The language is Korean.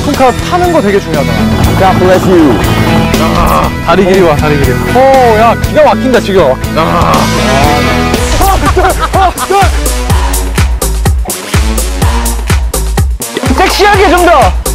오픈카 타는 거 되게 중요하잖아. God bless you. 다리 길이 와, 다리 길이. 오, 야, 기가 막힌다, 지금. 섹시하게 좀 더!